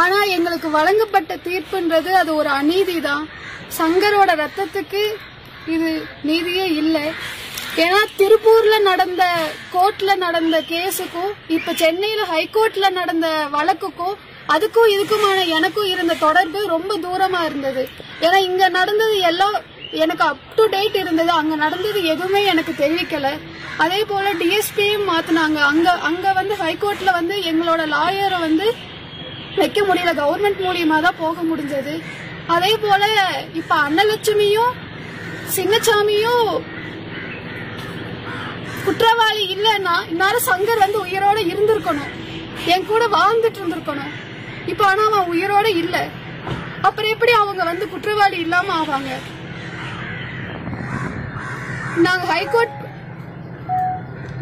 ஆனா எங்களுக்கு வழங்கப்பட்ட தீர்ப்புன்றது அது ஒரு அநீதி தான் சங்கரோட ரத்தத்துக்கு இது நீதியே இல்லை. ஏன்னா திருப்பூர்ல நடந்த கோர்ட்ல நடந்த கேஸுக்கும் இப்ப சென்னையில ஹைகோர்ட்ல நடந்த வழக்குக்கும் அதுக்கும் இதுக்குமான எனக்கும் இருந்த தொடர்பு ரொம்ப தூரமா இருந்தது. ஏன்னா இங்க நடந்தது எல்லாம் எனக்கு அப் டு டேட் இருந்தது. அங்க நடந்தது எதுவுமே எனக்கு தெரிவிக்கல. அதே போல டிஎஸ்பியும் மாத்தினாங்க. அங்க அங்க வந்து ஹைகோர்ட்ல வந்து எங்களோட லாயரை வந்து வைக்க முடியல. கவர்மெண்ட் மூலியமா தான் போக முடிஞ்சது. அதே போல இப்ப அன்னலட்சுமியும் சின்னசாமியும் குற்றவாளி இல்லைன்னா இந்நேரம் சங்கர் வந்து உயிரோட இருந்திருக்கணும். என் கூட வாழ்ந்துட்டு இருந்திருக்கணும். இப்ப ஆனா அவன் உயிரோட இல்ல. அப்புறம் எப்படி அவங்க வந்து குற்றவாளி இல்லாம ஆவாங்க? நாங்க ஹைகோர்ட்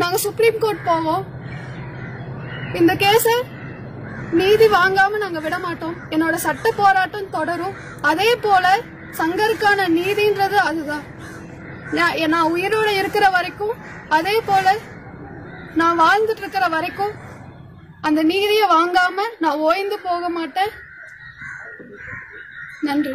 நாங்க சுப்ரீம் கோர்ட் போவோம். இந்த கேஸை நீதி வாங்காம நாங்க விட மாட்டோம். என்னோட சட்ட போராட்டம் தொடரும். அதே போல சங்கருக்கான நீதின்றது அதுதான். நான் நான் உயிரோட இருக்கிற வரைக்கும் அதே போல நான் வாழ்ந்துட்டு இருக்கிற வரைக்கும் அந்த நீதியை வாங்காம நான் ஓய்ந்து போக மாட்டேன். நன்றி.